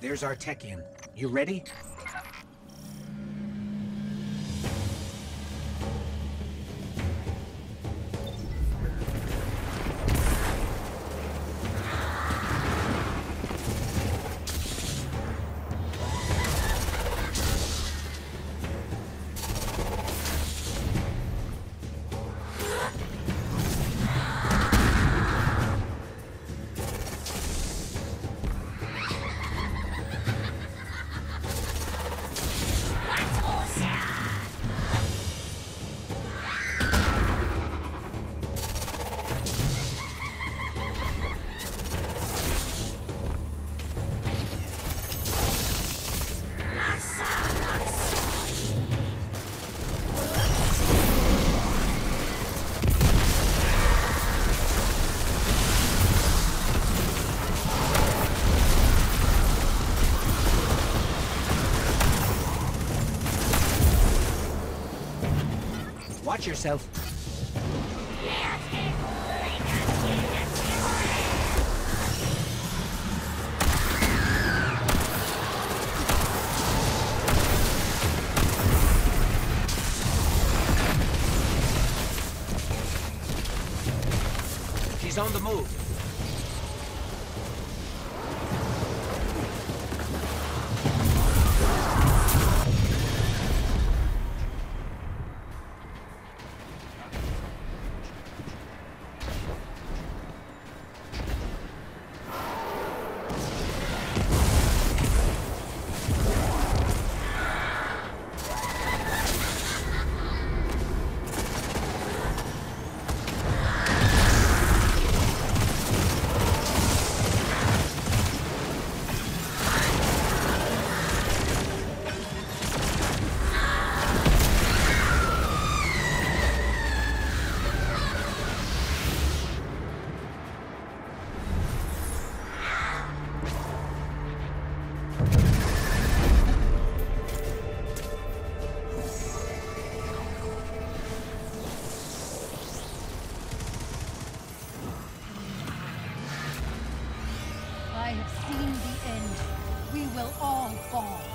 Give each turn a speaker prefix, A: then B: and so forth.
A: There's our tech in. You ready? Watch yourself. She's on the move.
B: I have seen the end. We will all fall.